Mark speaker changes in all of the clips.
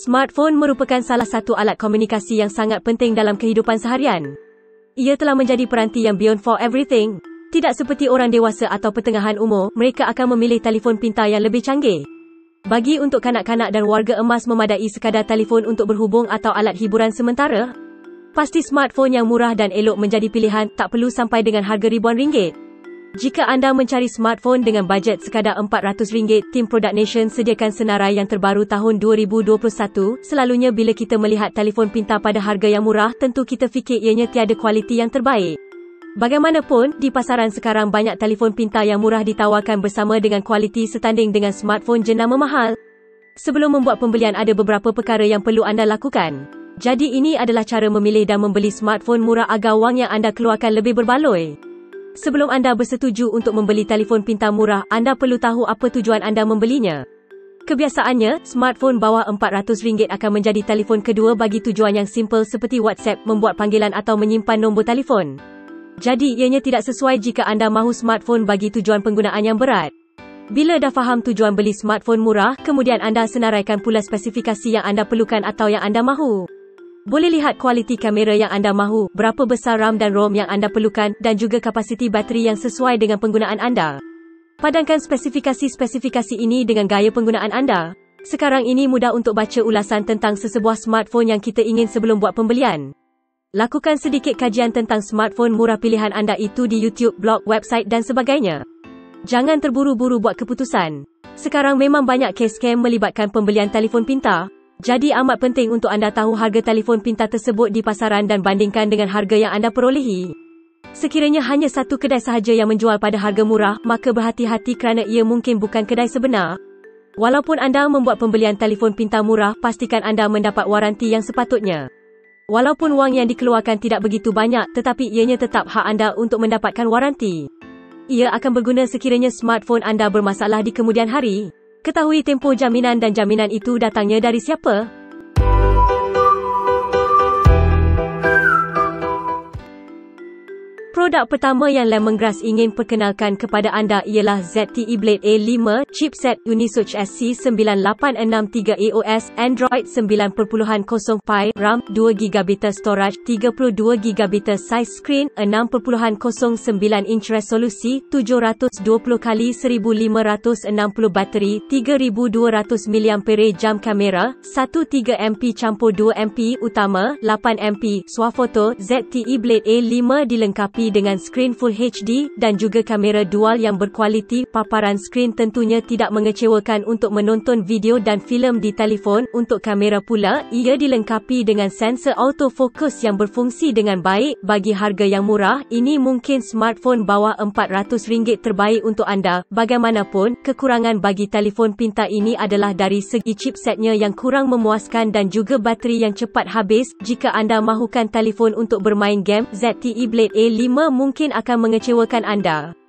Speaker 1: Smartphone merupakan salah satu alat komunikasi yang sangat penting dalam kehidupan seharian. Ia telah menjadi peranti yang beyond for everything. Tidak seperti orang dewasa atau pertengahan umur, mereka akan memilih telefon pintar yang lebih canggih. Bagi untuk kanak-kanak dan warga emas memadai sekadar telefon untuk berhubung atau alat hiburan sementara, pasti smartphone yang murah dan elok menjadi pilihan, tak perlu sampai dengan harga ribuan ringgit. Jika anda mencari smartphone dengan bajet sekadar RM400, tim Product Nation sediakan senarai yang terbaru tahun 2021. Selalunya bila kita melihat telefon pintar pada harga yang murah, tentu kita fikir ianya tiada kualiti yang terbaik. Bagaimanapun, di pasaran sekarang banyak telefon pintar yang murah ditawarkan bersama dengan kualiti setanding dengan smartphone jenama mahal. Sebelum membuat pembelian ada beberapa perkara yang perlu anda lakukan. Jadi ini adalah cara memilih dan membeli smartphone murah agar wang yang anda keluarkan lebih berbaloi. Sebelum anda bersetuju untuk membeli telefon pintar murah, anda perlu tahu apa tujuan anda membelinya. Kebiasaannya, smartphone bawah RM400 akan menjadi telefon kedua bagi tujuan yang simple seperti WhatsApp, membuat panggilan atau menyimpan nombor telefon. Jadi ianya tidak sesuai jika anda mahu smartphone bagi tujuan penggunaan yang berat. Bila dah faham tujuan beli smartphone murah, kemudian anda senaraikan pula spesifikasi yang anda perlukan atau yang anda mahu. Boleh lihat kualiti kamera yang anda mahu, berapa besar RAM dan ROM yang anda perlukan dan juga kapasiti bateri yang sesuai dengan penggunaan anda. Padankan spesifikasi-spesifikasi ini dengan gaya penggunaan anda. Sekarang ini mudah untuk baca ulasan tentang sesebuah smartphone yang kita ingin sebelum buat pembelian. Lakukan sedikit kajian tentang smartphone murah pilihan anda itu di YouTube, blog, website dan sebagainya. Jangan terburu-buru buat keputusan. Sekarang memang banyak kes scam melibatkan pembelian telefon pintar, jadi amat penting untuk anda tahu harga telefon pintar tersebut di pasaran dan bandingkan dengan harga yang anda perolehi. Sekiranya hanya satu kedai sahaja yang menjual pada harga murah, maka berhati-hati kerana ia mungkin bukan kedai sebenar. Walaupun anda membuat pembelian telefon pintar murah, pastikan anda mendapat waranti yang sepatutnya. Walaupun wang yang dikeluarkan tidak begitu banyak, tetapi ianya tetap hak anda untuk mendapatkan waranti. Ia akan berguna sekiranya smartphone anda bermasalah di kemudian hari. Ketahui tempoh jaminan dan jaminan itu datangnya dari siapa? Produk pertama yang Lemongrass ingin perkenalkan kepada anda ialah ZTE Blade A5 chipset Unisoc SC9863 EOS Android 9.0 Pi RAM 2GB storage 32GB size screen 6.09 inch resolusi 720x1560 bateri 3200 mAh kamera 13MP campur 2MP utama 8MP swafoto ZTE Blade A5 dilengkapi dengan skrin Full HD dan juga kamera dual yang berkualiti. Paparan skrin tentunya tidak mengecewakan untuk menonton video dan filem di telefon. Untuk kamera pula, ia dilengkapi dengan sensor autofocus yang berfungsi dengan baik. Bagi harga yang murah, ini mungkin smartphone bawah RM400 terbaik untuk anda. Bagaimanapun, kekurangan bagi telefon pintar ini adalah dari segi chipsetnya yang kurang memuaskan dan juga bateri yang cepat habis. Jika anda mahukan telefon untuk bermain game, ZTE Blade A5 mungkin akan mengecewakan anda.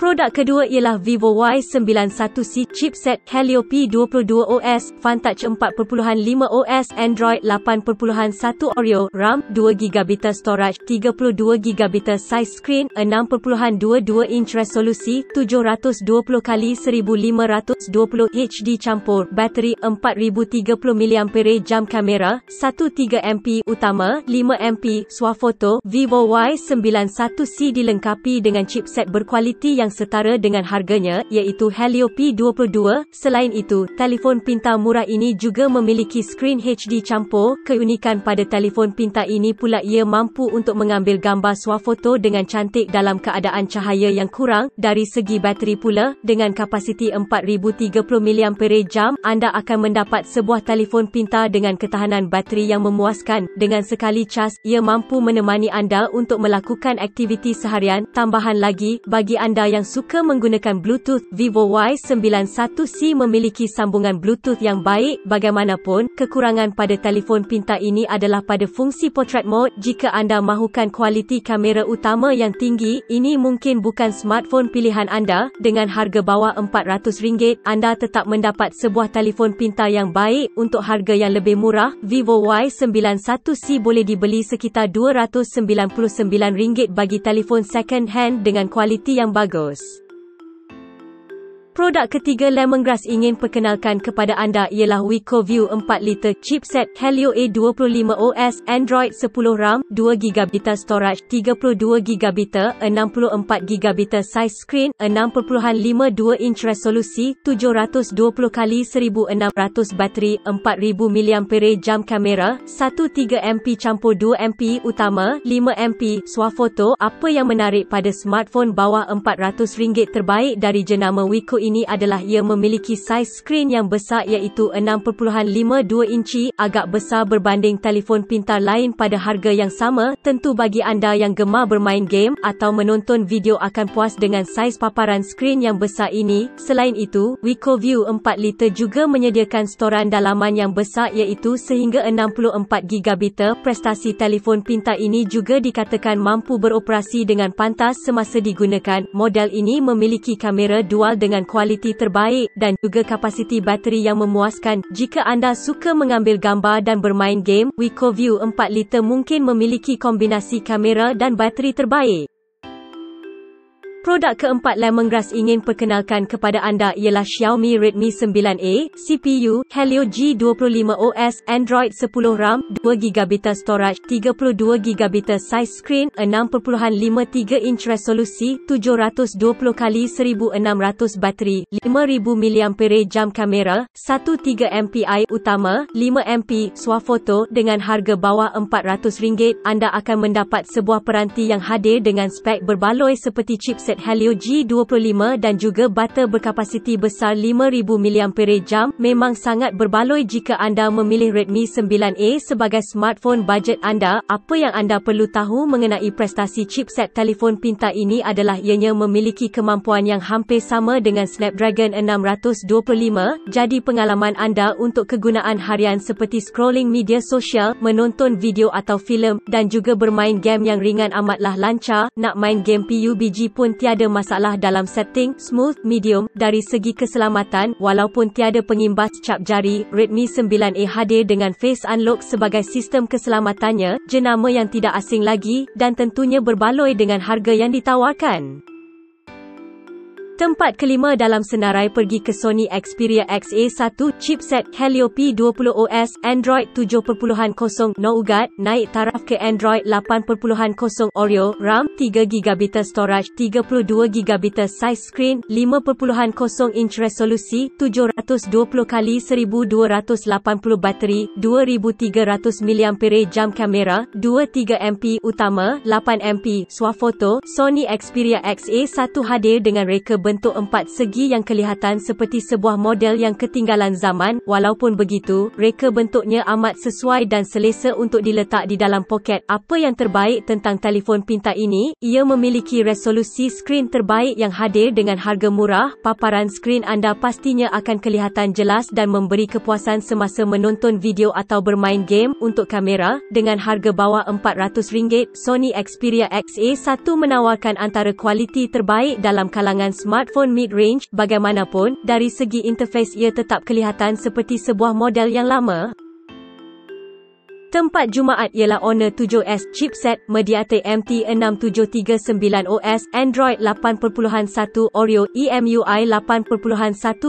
Speaker 1: Produk kedua ialah Vivo Y91C chipset Helio P22 OS, Vantage 4.5 OS, Android 8.1 Oreo, RAM 2GB storage, 32GB size screen, 6.22 inch resolusi, 720x1520 HD campur, bateri 4030 mAh kamera, 13MP utama, 5MP swafoto. Vivo Y91C dilengkapi dengan chipset berkualiti yang yang setara dengan harganya, iaitu Helio P22. Selain itu, telefon pintar murah ini juga memiliki skrin HD campur. Keunikan pada telefon pintar ini pula ia mampu untuk mengambil gambar swafoto dengan cantik dalam keadaan cahaya yang kurang. Dari segi bateri pula, dengan kapasiti 4030 mAh, anda akan mendapat sebuah telefon pintar dengan ketahanan bateri yang memuaskan. Dengan sekali cas, ia mampu menemani anda untuk melakukan aktiviti seharian. Tambahan lagi, bagi anda yang yang suka menggunakan Bluetooth, Vivo Y91C memiliki sambungan Bluetooth yang baik. Bagaimanapun, kekurangan pada telefon pintar ini adalah pada fungsi portrait mode. Jika anda mahukan kualiti kamera utama yang tinggi, ini mungkin bukan smartphone pilihan anda. Dengan harga bawah RM400, anda tetap mendapat sebuah telefon pintar yang baik untuk harga yang lebih murah. Vivo Y91C boleh dibeli sekitar RM299 bagi telefon second hand dengan kualiti yang bagus. house. Produk ketiga Lemongrass ingin perkenalkan kepada anda ialah WecoView 4 liter chipset Helio A25 OS Android 10 RAM 2GB storage 32GB 64GB size screen 6.52 inch resolusi 720x1600 bateri 4000mAh jam kamera 13MP campur 2MP utama 5MP swafoto. Apa yang menarik pada smartphone bawah RM400 terbaik dari jenama Wico ini ini adalah ia memiliki saiz skrin yang besar iaitu 6.52 inci, agak besar berbanding telefon pintar lain pada harga yang sama. Tentu bagi anda yang gemar bermain game atau menonton video akan puas dengan saiz paparan skrin yang besar ini. Selain itu, WecoView 4 liter juga menyediakan storan dalaman yang besar iaitu sehingga 64GB. Prestasi telefon pintar ini juga dikatakan mampu beroperasi dengan pantas semasa digunakan. Model ini memiliki kamera dual dengan kualiti kualiti terbaik dan juga kapasiti bateri yang memuaskan. Jika anda suka mengambil gambar dan bermain game, WecoView 4 liter mungkin memiliki kombinasi kamera dan bateri terbaik. Produk keempat Lemongrass ingin perkenalkan kepada anda ialah Xiaomi Redmi 9A, CPU, Helio G25 OS, Android 10 RAM, 2GB storage, 32GB size screen, 6.53 inch resolusi, 720x1600 bateri, 5000mAh jam kamera, 13MP utama, 5MP swafoto dengan harga bawah RM400 anda akan mendapat sebuah peranti yang hadir dengan spek berbaloi seperti chipset chipset Helio G25 dan juga baterai berkapasiti besar 5000 mAh memang sangat berbaloi jika anda memilih Redmi 9A sebagai smartphone budget anda. Apa yang anda perlu tahu mengenai prestasi chipset telefon pintar ini adalah ianya memiliki kemampuan yang hampir sama dengan Snapdragon 625. Jadi pengalaman anda untuk kegunaan harian seperti scrolling media sosial, menonton video atau filem dan juga bermain game yang ringan amatlah lancar. Nak main game PUBG pun tiada masalah dalam setting smooth medium dari segi keselamatan walaupun tiada pengimbas cap jari Redmi 9A hadir dengan Face Unlock sebagai sistem keselamatannya jenama yang tidak asing lagi dan tentunya berbaloi dengan harga yang ditawarkan Tempat kelima dalam senarai pergi ke Sony Xperia XA1 chipset Helio P20 OS Android 7.0 Nougat naik taraf ke Android 8.0 Oreo RAM 3GB storage 32GB size screen 5.0 inch resolusi 720x1280 bateri 2300mAh jam kamera 23MP utama 8MP swafoto. Sony Xperia XA1 hadir dengan reka berbentuk empat segi yang kelihatan seperti sebuah model yang ketinggalan zaman. Walaupun begitu, reka bentuknya amat sesuai dan selesa untuk diletak di dalam poket. Apa yang terbaik tentang telefon pintar ini? Ia memiliki resolusi skrin terbaik yang hadir dengan harga murah. Paparan skrin anda pastinya akan kelihatan jelas dan memberi kepuasan semasa menonton video atau bermain game. Untuk kamera, dengan harga bawah RM400, Sony Xperia XA1 menawarkan antara kualiti terbaik dalam kalangan smart smartphone mid-range, bagaimanapun, dari segi interface ia tetap kelihatan seperti sebuah model yang lama. Tempat Jumaat ialah Honor 7S chipset Mediatek MT6739 OS Android 8.1 Oreo EMUI 8.1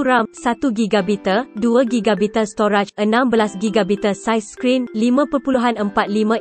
Speaker 1: RAM 1GB 2GB storage 16GB size screen 5.45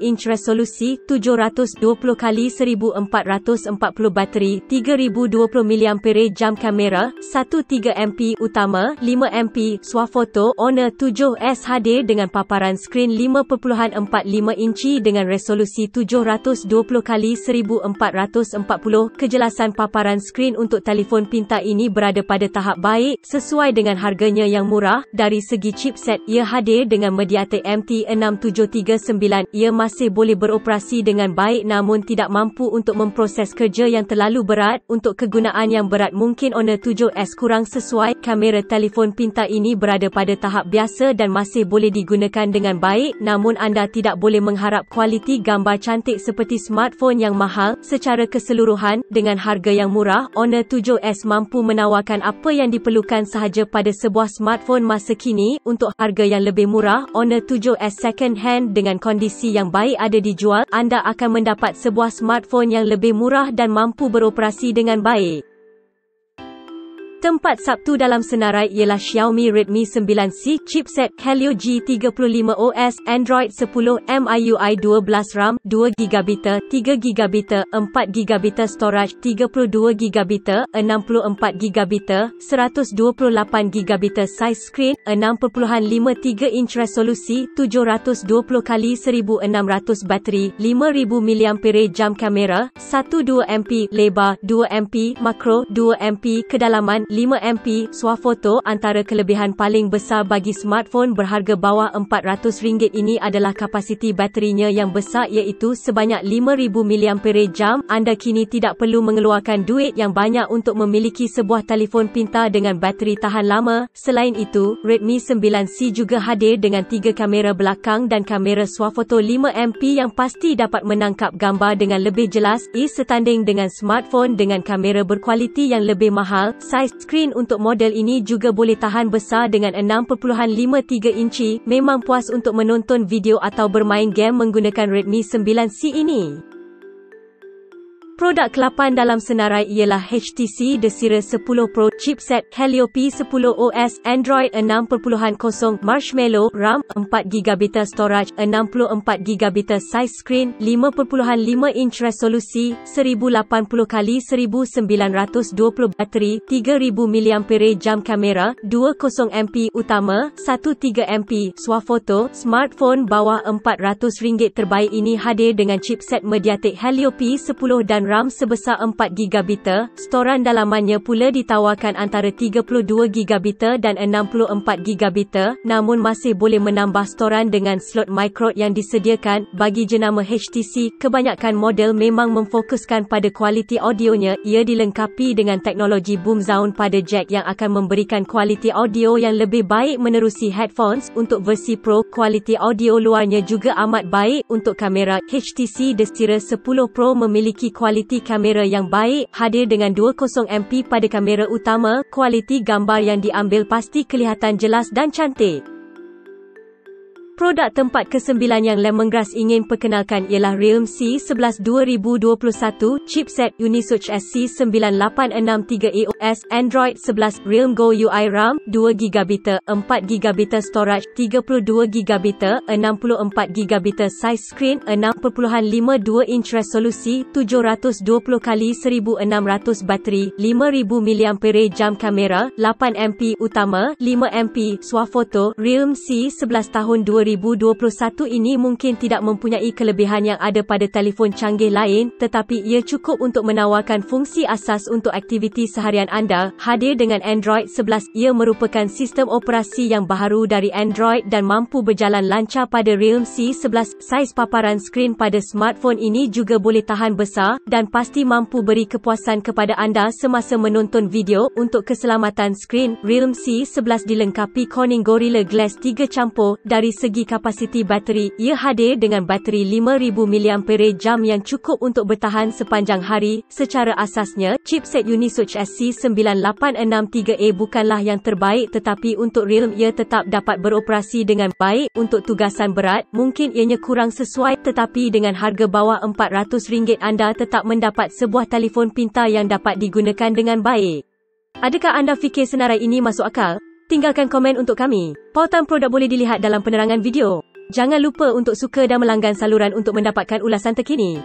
Speaker 1: inch resolusi 720x1440 bateri 3020mAh jam kamera 13MP utama 5MP swafoto Honor 7S hadir dengan paparan skrin 5.5 9.45 inci dengan resolusi 720x1440. Kejelasan paparan skrin untuk telefon pintar ini berada pada tahap baik sesuai dengan harganya yang murah. Dari segi chipset, ia hadir dengan Mediatek MT6739. Ia masih boleh beroperasi dengan baik namun tidak mampu untuk memproses kerja yang terlalu berat. Untuk kegunaan yang berat mungkin Honor 7S kurang sesuai. Kamera telefon pintar ini berada pada tahap biasa dan masih boleh digunakan dengan baik namun anda anda tidak boleh mengharap kualiti gambar cantik seperti smartphone yang mahal. Secara keseluruhan, dengan harga yang murah, Honor 7S mampu menawarkan apa yang diperlukan sahaja pada sebuah smartphone masa kini. Untuk harga yang lebih murah, Honor 7S second hand dengan kondisi yang baik ada dijual, anda akan mendapat sebuah smartphone yang lebih murah dan mampu beroperasi dengan baik. Tempat Sabtu dalam senarai ialah Xiaomi Redmi 9C chipset Helio G35OS Android 10 MIUI 12 RAM 2GB 3GB 4GB storage 32GB 64GB 128GB size screen 6.53 inch resolusi 720x1600 bateri 5000 mAh kamera 12MP lebar 2MP makro 2MP kedalaman 5MP swafoto antara kelebihan paling besar bagi smartphone berharga bawah RM400 ini adalah kapasiti baterinya yang besar iaitu sebanyak 5000 mAh. Anda kini tidak perlu mengeluarkan duit yang banyak untuk memiliki sebuah telefon pintar dengan bateri tahan lama. Selain itu, Redmi 9C juga hadir dengan tiga kamera belakang dan kamera swafoto 5MP yang pasti dapat menangkap gambar dengan lebih jelas. Ia setanding dengan smartphone dengan kamera berkualiti yang lebih mahal. Saiz Skrin untuk model ini juga boleh tahan besar dengan 6.53 inci. Memang puas untuk menonton video atau bermain game menggunakan Redmi 9C ini. Produk ke-8 dalam senarai ialah HTC Desire 10 Pro chipset Helio P10 OS Android 6.0 Marshmallow RAM 4GB storage 64GB size screen 5.5 inch resolusi 1080x1920 bateri 3000 mAh kamera 20MP utama 13MP swafoto smartphone bawah RM400 terbaik ini hadir dengan chipset Mediatek Helio P10 dan RAM sebesar 4GB, storan dalamannya pula ditawarkan antara 32GB dan 64GB, namun masih boleh menambah storan dengan slot micro yang disediakan. Bagi jenama HTC, kebanyakan model memang memfokuskan pada kualiti audionya. Ia dilengkapi dengan teknologi boom sound pada jack yang akan memberikan kualiti audio yang lebih baik menerusi headphones. Untuk versi Pro, kualiti audio luarnya juga amat baik. Untuk kamera, HTC Desire 10 Pro memiliki kualiti kualiti kamera yang baik, hadir dengan 20MP pada kamera utama, kualiti gambar yang diambil pasti kelihatan jelas dan cantik. Produk tempat ke-9 yang Lemongrass ingin perkenalkan ialah Realme C11 2021 chipset Unisoc SC9863 EOS Android 11 Realme Go UI RAM 2GB 4GB storage 32GB 64GB size screen 6.52 inch resolusi 720x1600 bateri 5000 mAh kamera 8MP utama 5MP swafoto Realme C11 tahun 2021 2021 ini mungkin tidak mempunyai kelebihan yang ada pada telefon canggih lain, tetapi ia cukup untuk menawarkan fungsi asas untuk aktiviti seharian anda. Hadir dengan Android 11, ia merupakan sistem operasi yang baharu dari Android dan mampu berjalan lancar pada Realme C11. Saiz paparan skrin pada smartphone ini juga boleh tahan besar dan pasti mampu beri kepuasan kepada anda semasa menonton video. Untuk keselamatan skrin, Realme C11 dilengkapi Corning Gorilla Glass 3 campur dari segi segi kapasiti bateri, ia hadir dengan bateri 5000 mAh yang cukup untuk bertahan sepanjang hari. Secara asasnya, chipset Unisoc SC9863A bukanlah yang terbaik tetapi untuk Realme ia tetap dapat beroperasi dengan baik untuk tugasan berat. Mungkin ianya kurang sesuai tetapi dengan harga bawah RM400 anda tetap mendapat sebuah telefon pintar yang dapat digunakan dengan baik. Adakah anda fikir senarai ini masuk akal? Tinggalkan komen untuk kami. Pautan produk boleh dilihat dalam penerangan video. Jangan lupa untuk suka dan melanggan saluran untuk mendapatkan ulasan terkini.